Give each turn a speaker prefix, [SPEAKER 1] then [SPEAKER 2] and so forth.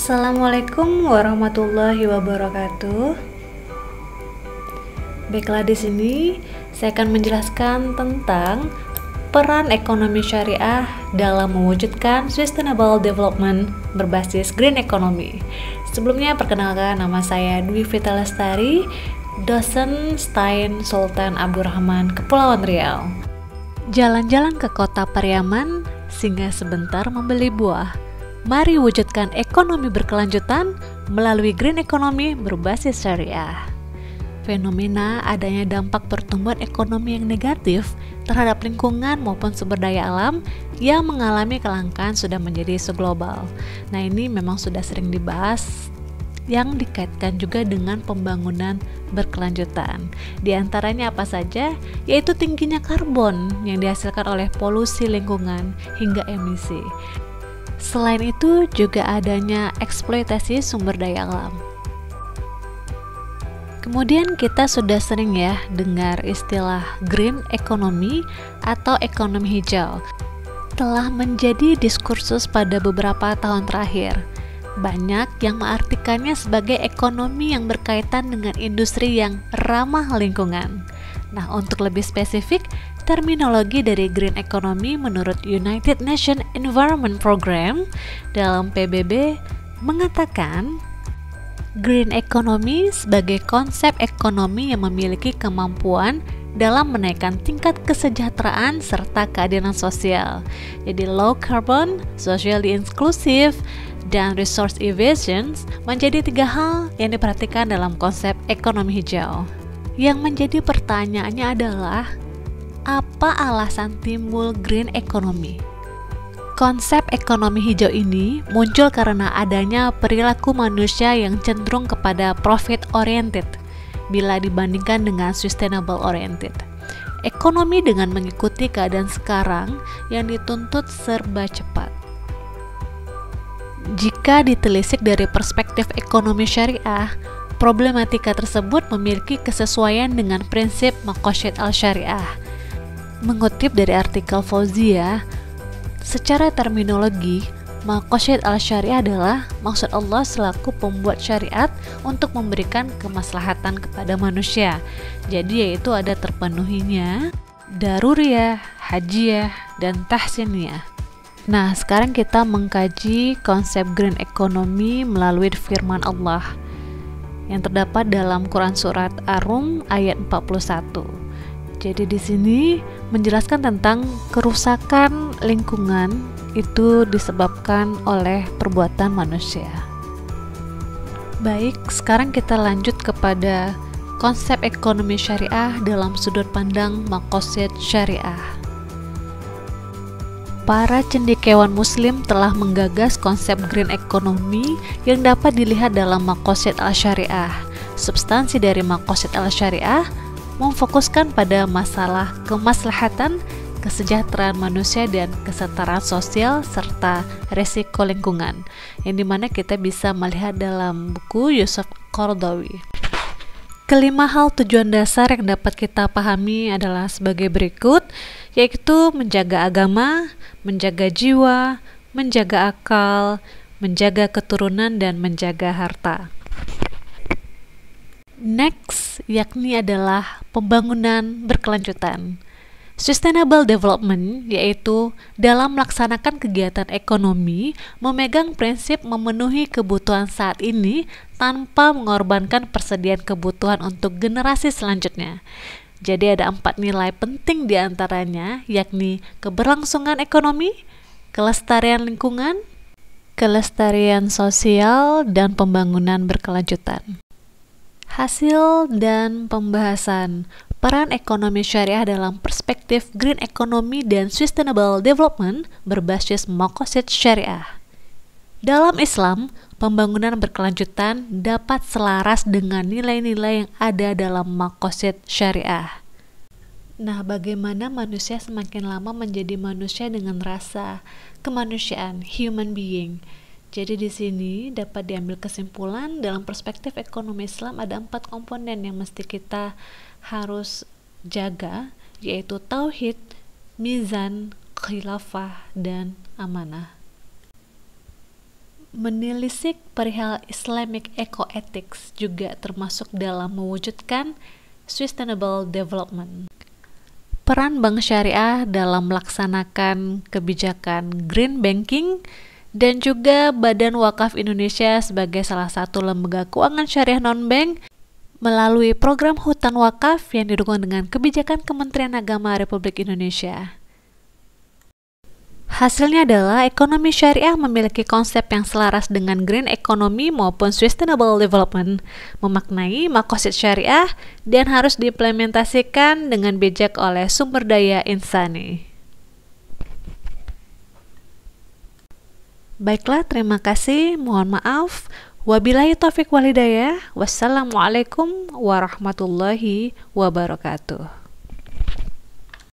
[SPEAKER 1] Assalamualaikum warahmatullahi wabarakatuh. Baiklah di sini saya akan menjelaskan tentang peran ekonomi syariah dalam mewujudkan sustainable development berbasis green economy. Sebelumnya perkenalkan nama saya Dwi Vita Lestari, dosen Stein Sultan Abdurrahman Kepulauan Riau. Jalan-jalan ke kota Pariaman, singgah sebentar membeli buah. Mari wujudkan ekonomi berkelanjutan melalui green economy berbasis syariah fenomena adanya dampak pertumbuhan ekonomi yang negatif terhadap lingkungan maupun sumber daya alam yang mengalami kelangkaan sudah menjadi isu global. Nah, ini memang sudah sering dibahas yang dikaitkan juga dengan pembangunan berkelanjutan. Di antaranya apa saja? Yaitu tingginya karbon yang dihasilkan oleh polusi lingkungan hingga emisi. Selain itu juga adanya eksploitasi sumber daya alam. Kemudian kita sudah sering ya dengar istilah green economy atau ekonomi hijau. Telah menjadi diskursus pada beberapa tahun terakhir. Banyak yang mengartikannya sebagai ekonomi yang berkaitan dengan industri yang ramah lingkungan. Nah, untuk lebih spesifik, terminologi dari green economy menurut United Nations Environment Program dalam PBB mengatakan Green economy sebagai konsep ekonomi yang memiliki kemampuan dalam menaikkan tingkat kesejahteraan serta keadilan sosial. Jadi low carbon, socially inclusive, dan resource evasions menjadi tiga hal yang diperhatikan dalam konsep ekonomi hijau. Yang menjadi pertanyaannya adalah apa alasan timbul green economy? Konsep ekonomi hijau ini muncul karena adanya perilaku manusia yang cenderung kepada profit oriented bila dibandingkan dengan sustainable oriented. Ekonomi dengan mengikuti keadaan sekarang yang dituntut serba cepat. Jika ditelisik dari perspektif ekonomi syariah, problematika tersebut memiliki kesesuaian dengan prinsip Makosyid al-Syariah. Mengutip dari artikel Fauzia, Secara terminologi, Makosyid al-syariah adalah maksud Allah selaku pembuat syariat untuk memberikan kemaslahatan kepada manusia. Jadi yaitu ada terpenuhinya daruriyah, hajiyah, dan tahsiniyah. Nah, sekarang kita mengkaji konsep green economy melalui firman Allah yang terdapat dalam Quran surat Ar-Rum ayat 41. Jadi di sini menjelaskan tentang kerusakan lingkungan itu disebabkan oleh perbuatan manusia. Baik, sekarang kita lanjut kepada konsep ekonomi syariah dalam sudut pandang makosid syariah. Para cendekiawan muslim telah menggagas konsep green economy yang dapat dilihat dalam makosid al-syariah. Substansi dari makosid al-syariah memfokuskan pada masalah kemaslahatan, kesejahteraan manusia dan kesetaraan sosial serta resiko lingkungan yang di mana kita bisa melihat dalam buku Yusuf Qardawi. Kelima hal tujuan dasar yang dapat kita pahami adalah sebagai berikut, yaitu menjaga agama, menjaga jiwa, menjaga akal, menjaga keturunan, dan menjaga harta. Next, yakni adalah pembangunan berkelanjutan. Sustainable development yaitu dalam melaksanakan kegiatan ekonomi memegang prinsip memenuhi kebutuhan saat ini tanpa mengorbankan persediaan kebutuhan untuk generasi selanjutnya. Jadi ada empat nilai penting di antaranya yakni keberlangsungan ekonomi, kelestarian lingkungan, kelestarian sosial, dan pembangunan berkelanjutan. Hasil dan pembahasan peran ekonomi syariah dalam perspektif green economy dan sustainable development berbasis makosid syariah. Dalam Islam, pembangunan berkelanjutan dapat selaras dengan nilai-nilai yang ada dalam makosid syariah. Nah, bagaimana manusia semakin lama menjadi manusia dengan rasa kemanusiaan, human being, jadi di sini dapat diambil kesimpulan dalam perspektif ekonomi Islam ada empat komponen yang mesti kita harus jaga yaitu tauhid, mizan, khilafah, dan amanah. Menelisik perihal Islamic Eco-Ethics juga termasuk dalam mewujudkan sustainable development. Peran bank syariah dalam melaksanakan kebijakan green banking dan juga Badan Wakaf Indonesia sebagai salah satu lembaga keuangan syariah non-bank melalui program hutan wakaf yang didukung dengan kebijakan Kementerian Agama Republik Indonesia. Hasilnya adalah ekonomi syariah memiliki konsep yang selaras dengan green economy maupun sustainable development, memaknai makosid syariah dan harus diimplementasikan dengan bijak oleh sumber daya insani. Baiklah, terima kasih. Mohon maaf. Wabillahi taufik walhidayah. Wassalamualaikum warahmatullahi wabarakatuh.